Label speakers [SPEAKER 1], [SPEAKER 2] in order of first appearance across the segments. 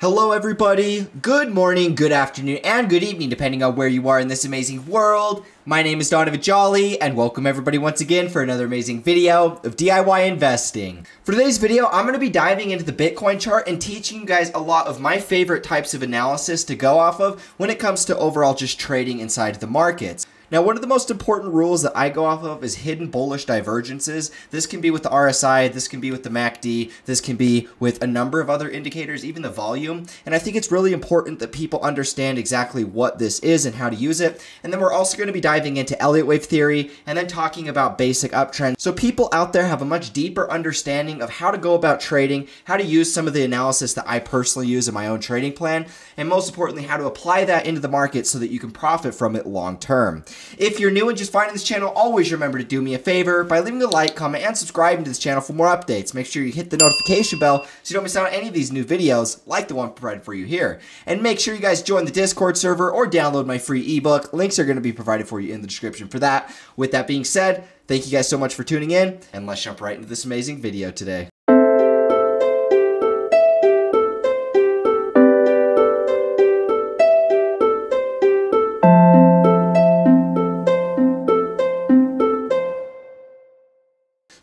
[SPEAKER 1] Hello, everybody. Good morning, good afternoon, and good evening, depending on where you are in this amazing world. My name is Donovan Jolly, and welcome everybody once again for another amazing video of DIY investing. For today's video, I'm going to be diving into the Bitcoin chart and teaching you guys a lot of my favorite types of analysis to go off of when it comes to overall just trading inside the markets. Now, one of the most important rules that I go off of is hidden bullish divergences. This can be with the RSI, this can be with the MACD, this can be with a number of other indicators, even the volume. And I think it's really important that people understand exactly what this is and how to use it. And then we're also going to be diving into Elliott wave theory and then talking about basic uptrends. So people out there have a much deeper understanding of how to go about trading, how to use some of the analysis that I personally use in my own trading plan, and most importantly, how to apply that into the market so that you can profit from it long term. If you're new and just finding this channel, always remember to do me a favor by leaving a like, comment, and subscribing to this channel for more updates. Make sure you hit the notification bell so you don't miss out on any of these new videos like the one provided for you here. And make sure you guys join the Discord server or download my free ebook. Links are going to be provided for you in the description for that. With that being said, thank you guys so much for tuning in, and let's jump right into this amazing video today.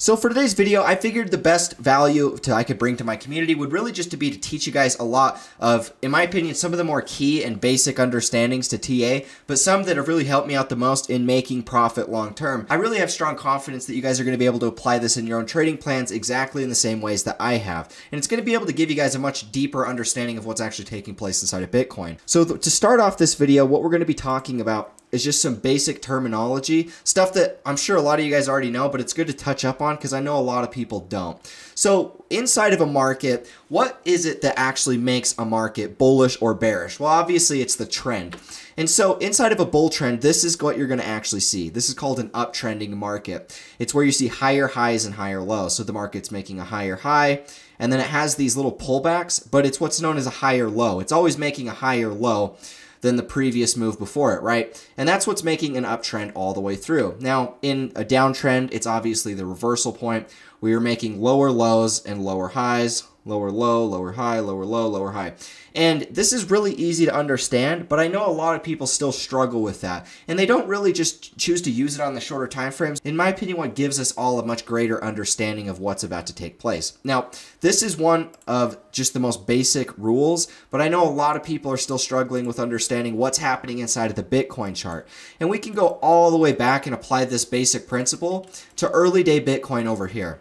[SPEAKER 1] So for today's video, I figured the best value to I could bring to my community would really just to be to teach you guys a lot of, in my opinion, some of the more key and basic understandings to TA, but some that have really helped me out the most in making profit long term. I really have strong confidence that you guys are going to be able to apply this in your own trading plans exactly in the same ways that I have. And it's going to be able to give you guys a much deeper understanding of what's actually taking place inside of Bitcoin. So to start off this video, what we're going to be talking about is just some basic terminology, stuff that I'm sure a lot of you guys already know, but it's good to touch up on because I know a lot of people don't. So, inside of a market, what is it that actually makes a market bullish or bearish? Well, obviously, it's the trend. And so, inside of a bull trend, this is what you're going to actually see. This is called an uptrending market. It's where you see higher highs and higher lows. So, the market's making a higher high, and then it has these little pullbacks, but it's what's known as a higher low. It's always making a higher low than the previous move before it, right? And that's what's making an uptrend all the way through. Now, in a downtrend, it's obviously the reversal point. We are making lower lows and lower highs, lower low, lower high, lower low, lower high. And this is really easy to understand, but I know a lot of people still struggle with that. And they don't really just choose to use it on the shorter time frames. In my opinion, what gives us all a much greater understanding of what's about to take place. Now, this is one of just the most basic rules, but I know a lot of people are still struggling with understanding what's happening inside of the Bitcoin chart. And we can go all the way back and apply this basic principle to early day Bitcoin over here.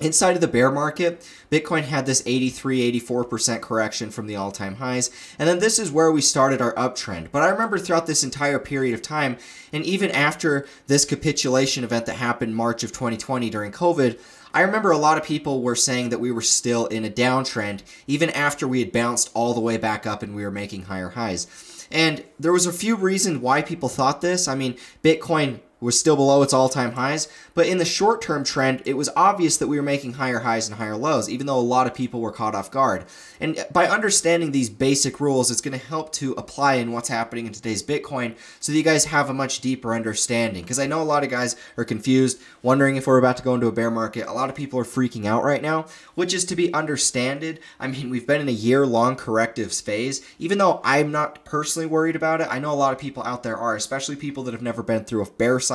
[SPEAKER 1] Inside of the bear market, Bitcoin had this 83, 84% correction from the all time highs. And then this is where we started our uptrend. But I remember throughout this entire period of time, and even after this capitulation event that happened March of 2020 during COVID, I remember a lot of people were saying that we were still in a downtrend, even after we had bounced all the way back up and we were making higher highs. And there was a few reasons why people thought this. I mean, Bitcoin was still below its all-time highs, but in the short-term trend, it was obvious that we were making higher highs and higher lows, even though a lot of people were caught off guard. And by understanding these basic rules, it's going to help to apply in what's happening in today's Bitcoin so that you guys have a much deeper understanding. Because I know a lot of guys are confused, wondering if we're about to go into a bear market. A lot of people are freaking out right now, which is to be understanded. I mean, we've been in a year-long corrective phase. Even though I'm not personally worried about it, I know a lot of people out there are, especially people that have never been through a bear cycle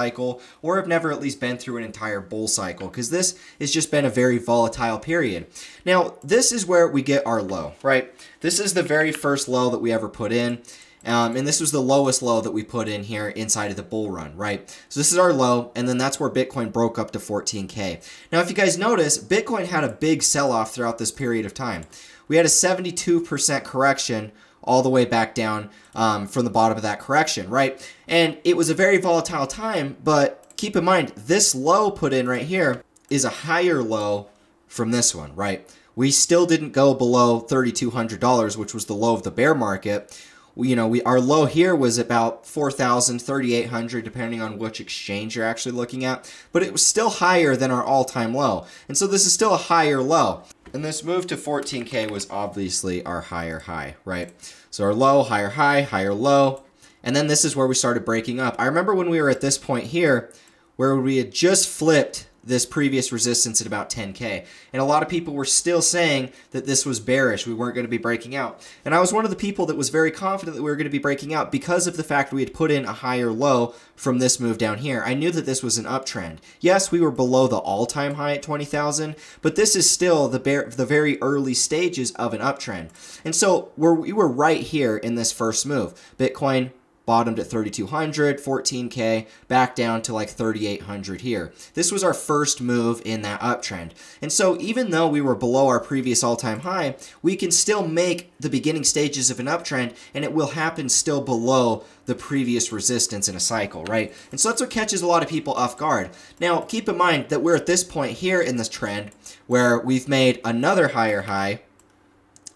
[SPEAKER 1] or have never at least been through an entire bull cycle because this has just been a very volatile period. Now, this is where we get our low, right? This is the very first low that we ever put in. Um, and this was the lowest low that we put in here inside of the bull run, right? So this is our low, and then that's where Bitcoin broke up to 14K. Now, if you guys notice, Bitcoin had a big sell-off throughout this period of time. We had a 72% correction all the way back down um, from the bottom of that correction, right? And it was a very volatile time, but keep in mind, this low put in right here is a higher low from this one, right? We still didn't go below $3,200, which was the low of the bear market. We, you know, we our low here was about 4,000, 3,800, depending on which exchange you're actually looking at. But it was still higher than our all-time low. And so this is still a higher low. And this move to 14K was obviously our higher high, right? So our low, higher high, higher low. And then this is where we started breaking up. I remember when we were at this point here, where we had just flipped this previous resistance at about 10k and a lot of people were still saying that this was bearish. We weren't going to be breaking out. And i was one of the people that was very confident that we were going to be breaking out because of the fact we had put in a higher low from this move down here. I knew that this was an uptrend. Yes we were below the all-time high at 20000 but this is still the bear, the very early stages of an uptrend. And so we're, we were right here in this first move. Bitcoin bottomed at 3200 14k back down to like 3800 here. This was our first move in that uptrend. And so even though we were below our previous all-time high we can still make the beginning stages of an uptrend and it will happen still below the previous resistance in a cycle right? And so that's what catches a lot of people off guard. Now keep in mind that we're at this point here in this trend where we've made another higher high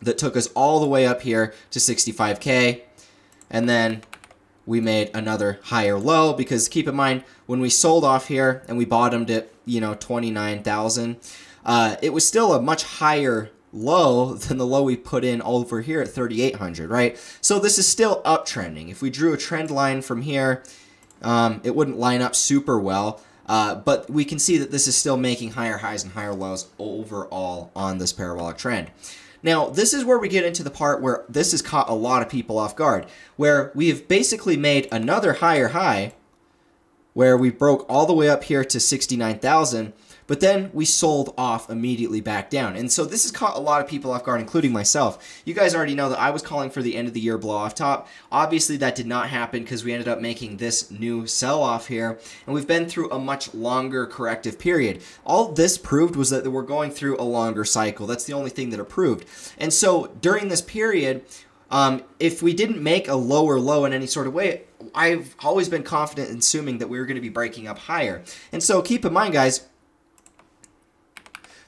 [SPEAKER 1] that took us all the way up here to 65k and then we made another higher low because keep in mind when we sold off here and we bottomed at you know 29,000 uh, it was still a much higher low than the low we put in over here at 3,800 right? So this is still uptrending. If we drew a trend line from here um, it wouldn't line up super well uh, but we can see that this is still making higher highs and higher lows overall on this parabolic trend now, this is where we get into the part where this has caught a lot of people off guard, where we have basically made another higher high, where we broke all the way up here to 69,000, but then we sold off immediately back down. And so this has caught a lot of people off guard, including myself. You guys already know that I was calling for the end of the year blow off top. Obviously, that did not happen because we ended up making this new sell off here. And we've been through a much longer corrective period. All this proved was that we're going through a longer cycle. That's the only thing that it proved. And so during this period, um, if we didn't make a lower low in any sort of way, I've always been confident in assuming that we were going to be breaking up higher. And so keep in mind, guys,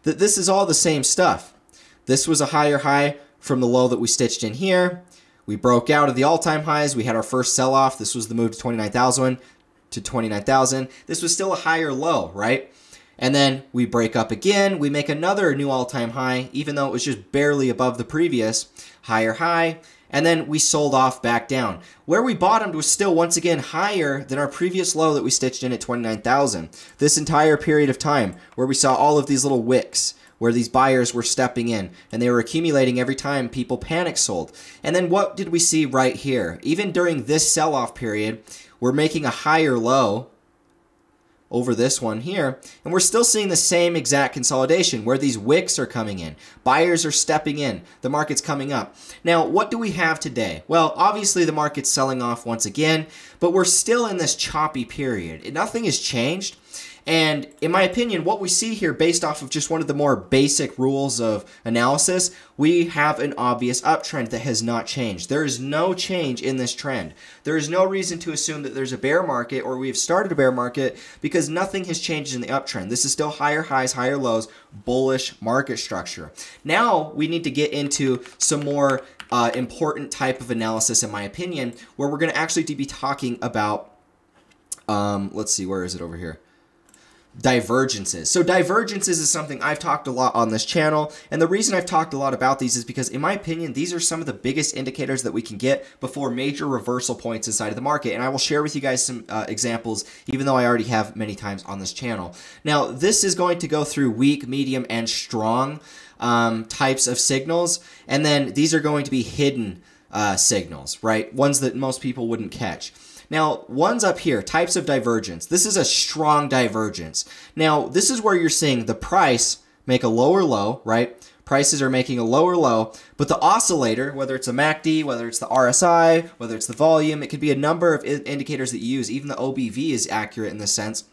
[SPEAKER 1] that this is all the same stuff. This was a higher high from the low that we stitched in here. We broke out of the all-time highs. We had our first sell-off. This was the move to 29,000 to 29,000. This was still a higher low, right? And then we break up again. We make another new all-time high, even though it was just barely above the previous higher high and then we sold off back down. Where we bottomed was still once again higher than our previous low that we stitched in at 29,000. This entire period of time where we saw all of these little wicks where these buyers were stepping in and they were accumulating every time people panic sold. And then what did we see right here? Even during this sell-off period, we're making a higher low over this one here. And we're still seeing the same exact consolidation where these wicks are coming in. Buyers are stepping in. The market's coming up. Now, what do we have today? Well, obviously the market's selling off once again, but we're still in this choppy period. Nothing has changed. And in my opinion, what we see here, based off of just one of the more basic rules of analysis, we have an obvious uptrend that has not changed. There is no change in this trend. There is no reason to assume that there's a bear market or we have started a bear market because nothing has changed in the uptrend. This is still higher highs, higher lows, bullish market structure. Now we need to get into some more uh, important type of analysis, in my opinion, where we're going to actually be talking about. Um, let's see, where is it over here? Divergences. So divergences is something I've talked a lot on this channel, and the reason I've talked a lot about these is because in my opinion, these are some of the biggest indicators that we can get before major reversal points inside of the market, and I will share with you guys some uh, examples, even though I already have many times on this channel. Now, this is going to go through weak, medium, and strong um, types of signals, and then these are going to be hidden uh, signals, right? Ones that most people wouldn't catch. Now, one's up here, types of divergence. This is a strong divergence. Now, this is where you're seeing the price make a lower low, right? Prices are making a lower low, but the oscillator, whether it's a MACD, whether it's the RSI, whether it's the volume, it could be a number of indicators that you use. Even the OBV is accurate in this sense.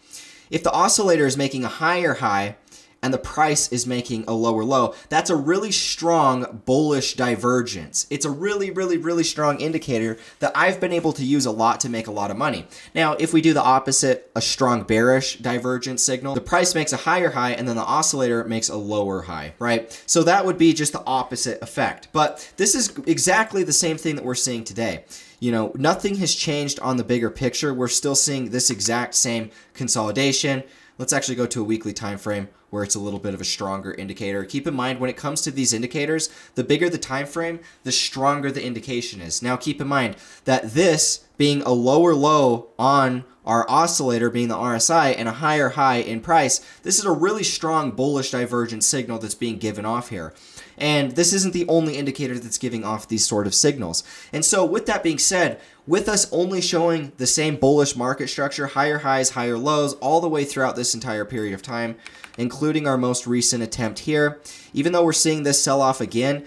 [SPEAKER 1] If the oscillator is making a higher high, and the price is making a lower low, that's a really strong bullish divergence. It's a really, really, really strong indicator that I've been able to use a lot to make a lot of money. Now, if we do the opposite, a strong bearish divergence signal, the price makes a higher high and then the oscillator makes a lower high, right? So that would be just the opposite effect. But this is exactly the same thing that we're seeing today you know, nothing has changed on the bigger picture. We're still seeing this exact same consolidation. Let's actually go to a weekly time frame where it's a little bit of a stronger indicator. Keep in mind when it comes to these indicators, the bigger the time frame, the stronger the indication is. Now keep in mind that this being a lower low on our oscillator being the RSI and a higher high in price, this is a really strong bullish divergence signal that's being given off here. And this isn't the only indicator that's giving off these sort of signals. And so with that being said, with us only showing the same bullish market structure, higher highs, higher lows, all the way throughout this entire period of time, including our most recent attempt here, even though we're seeing this sell off again,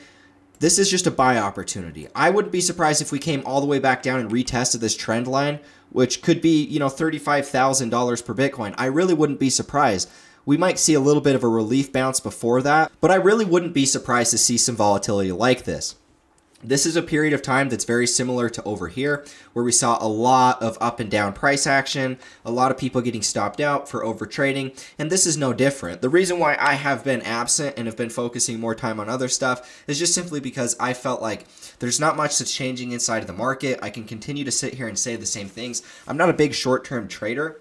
[SPEAKER 1] this is just a buy opportunity. I wouldn't be surprised if we came all the way back down and retested this trend line, which could be, you know, $35,000 per Bitcoin. I really wouldn't be surprised. We might see a little bit of a relief bounce before that, but I really wouldn't be surprised to see some volatility like this. This is a period of time that's very similar to over here, where we saw a lot of up and down price action, a lot of people getting stopped out for over trading, and this is no different. The reason why I have been absent and have been focusing more time on other stuff is just simply because I felt like there's not much that's changing inside of the market. I can continue to sit here and say the same things. I'm not a big short term trader.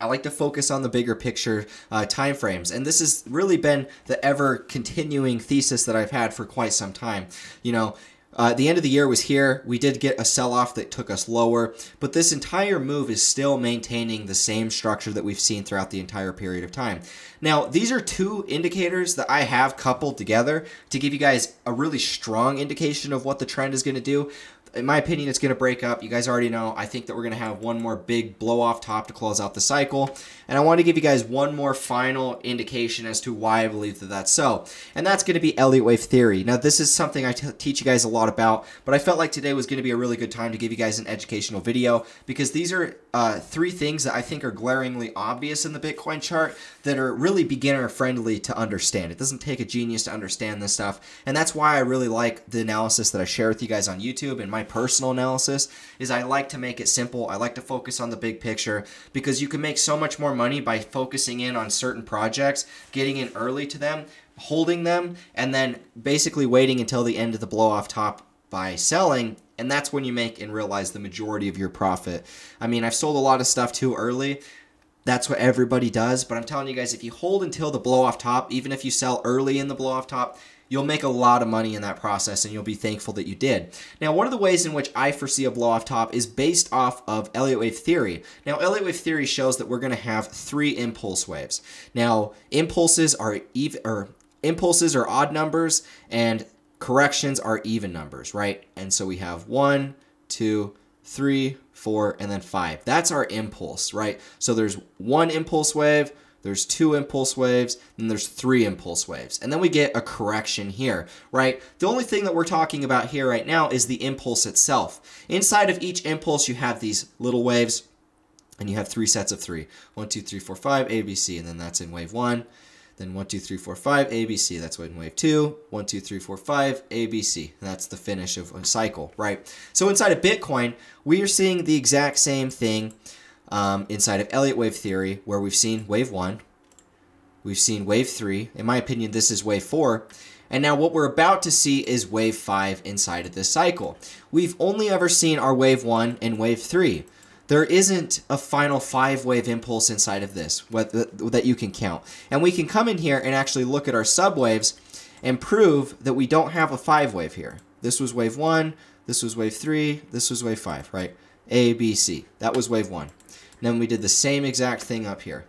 [SPEAKER 1] I like to focus on the bigger picture uh, time frames, and this has really been the ever continuing thesis that I've had for quite some time. You know, uh, the end of the year was here. We did get a sell off that took us lower, but this entire move is still maintaining the same structure that we've seen throughout the entire period of time. Now, these are two indicators that I have coupled together to give you guys a really strong indication of what the trend is going to do in my opinion, it's going to break up. You guys already know. I think that we're going to have one more big blow off top to close out the cycle. And I want to give you guys one more final indication as to why I believe that that's so. And that's going to be Elliott wave theory. Now, this is something I teach you guys a lot about, but I felt like today was going to be a really good time to give you guys an educational video because these are uh, three things that I think are glaringly obvious in the Bitcoin chart that are really beginner friendly to understand. It doesn't take a genius to understand this stuff. And that's why I really like the analysis that I share with you guys on YouTube and my personal analysis is I like to make it simple. I like to focus on the big picture because you can make so much more money by focusing in on certain projects, getting in early to them, holding them, and then basically waiting until the end of the blow off top by selling and that's when you make and realize the majority of your profit. I mean, I've sold a lot of stuff too early. That's what everybody does, but I'm telling you guys, if you hold until the blow off top, even if you sell early in the blow off top, you'll make a lot of money in that process and you'll be thankful that you did. Now, one of the ways in which I foresee a blow off top is based off of Elliott wave theory. Now, Elliott wave theory shows that we're going to have three impulse waves. Now, impulses are even or impulses are odd numbers and corrections are even numbers, right? And so we have one, two, three, four, and then five. That's our impulse, right? So there's one impulse wave, there's two impulse waves, and there's three impulse waves. And then we get a correction here, right? The only thing that we're talking about here right now is the impulse itself. Inside of each impulse, you have these little waves, and you have three sets of three. One, two, three, four, five, A, B, C, and then that's in wave one. Then 1, 2, 3, 4, 5, ABC. That's in wave 2. 1, 2, 3, 4, 5, ABC. And that's the finish of a cycle, right? So inside of Bitcoin, we are seeing the exact same thing um, inside of Elliott wave theory, where we've seen wave 1, we've seen wave 3. In my opinion, this is wave 4. And now what we're about to see is wave 5 inside of this cycle. We've only ever seen our wave 1 and wave 3 there isn't a final five wave impulse inside of this that you can count. And we can come in here and actually look at our subwaves and prove that we don't have a five wave here. This was wave one, this was wave three, this was wave five, right? A, B, C. That was wave one. Then we did the same exact thing up here.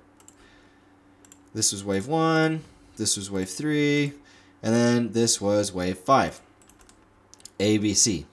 [SPEAKER 1] This was wave one, this was wave three, and then this was wave five. A, B, C.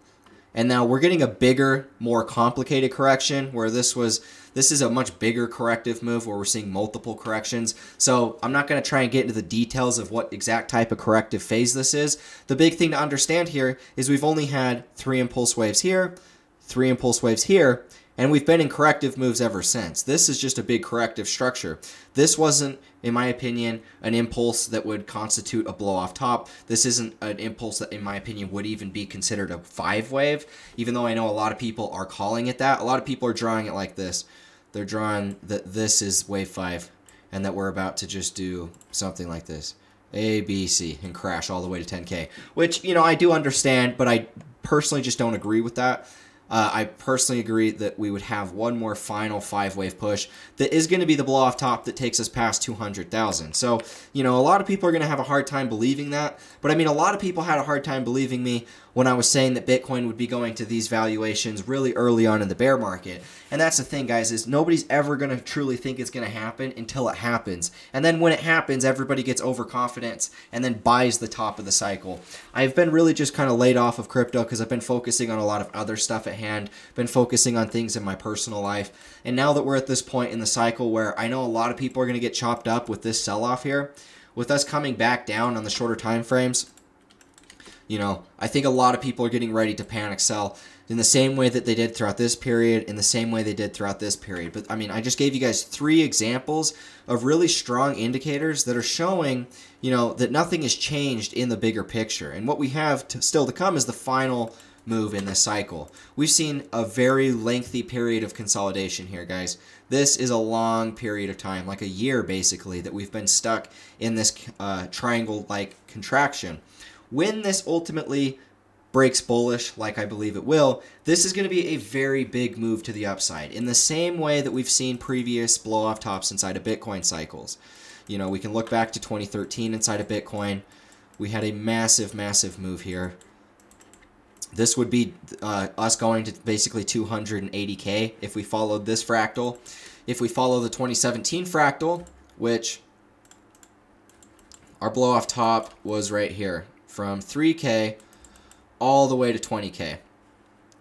[SPEAKER 1] And now we're getting a bigger, more complicated correction where this was this is a much bigger corrective move where we're seeing multiple corrections. So I'm not going to try and get into the details of what exact type of corrective phase this is. The big thing to understand here is we've only had three impulse waves here, three impulse waves here, and we've been in corrective moves ever since. This is just a big corrective structure. This wasn't, in my opinion, an impulse that would constitute a blow off top. This isn't an impulse that, in my opinion, would even be considered a five wave, even though I know a lot of people are calling it that. A lot of people are drawing it like this. They're drawing that this is wave five and that we're about to just do something like this. A, B, C, and crash all the way to 10K. Which, you know, I do understand, but I personally just don't agree with that. Uh, I personally agree that we would have one more final five wave push that is going to be the blow off top that takes us past 200,000. So, you know, a lot of people are going to have a hard time believing that. But I mean, a lot of people had a hard time believing me when I was saying that Bitcoin would be going to these valuations really early on in the bear market. And that's the thing, guys, is nobody's ever going to truly think it's going to happen until it happens. And then when it happens, everybody gets overconfidence and then buys the top of the cycle. I've been really just kind of laid off of crypto because I've been focusing on a lot of other stuff at hand, been focusing on things in my personal life. And now that we're at this point in the cycle where I know a lot of people are going to get chopped up with this sell off here, with us coming back down on the shorter time frames, you know, I think a lot of people are getting ready to panic sell in the same way that they did throughout this period, in the same way they did throughout this period. But I mean, I just gave you guys three examples of really strong indicators that are showing, you know, that nothing has changed in the bigger picture. And what we have to, still to come is the final move in this cycle. We've seen a very lengthy period of consolidation here, guys. This is a long period of time, like a year basically, that we've been stuck in this uh, triangle-like contraction. When this ultimately breaks bullish, like I believe it will, this is going to be a very big move to the upside in the same way that we've seen previous blow off tops inside of Bitcoin cycles. You know, we can look back to 2013 inside of Bitcoin. We had a massive, massive move here. This would be uh, us going to basically 280k if we followed this fractal. If we follow the 2017 fractal, which our blow off top was right here from 3k all the way to 20k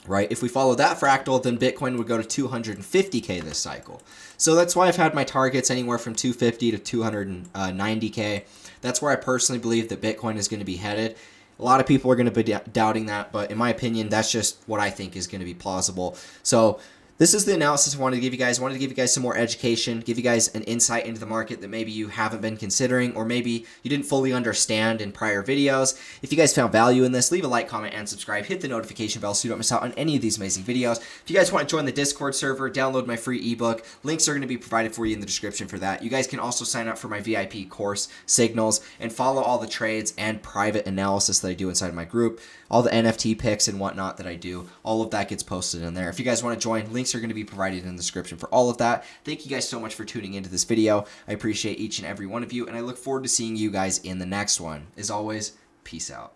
[SPEAKER 1] right? If we follow that fractal, then Bitcoin would go to 250k this cycle. So that's why I've had my targets anywhere from 250 to 290k. That's where I personally believe that Bitcoin is going to be headed. A lot of people are going to be doubting that, but in my opinion, that's just what I think is going to be plausible. So this is the analysis I wanted to give you guys. I wanted to give you guys some more education, give you guys an insight into the market that maybe you haven't been considering or maybe you didn't fully understand in prior videos. If you guys found value in this, leave a like, comment, and subscribe. Hit the notification bell so you don't miss out on any of these amazing videos. If you guys want to join the Discord server, download my free ebook. Links are going to be provided for you in the description for that. You guys can also sign up for my VIP course, Signals, and follow all the trades and private analysis that I do inside my group. All the NFT picks and whatnot that I do, all of that gets posted in there. If you guys want to join, links links are going to be provided in the description for all of that. Thank you guys so much for tuning into this video. I appreciate each and every one of you, and I look forward to seeing you guys in the next one. As always, peace out.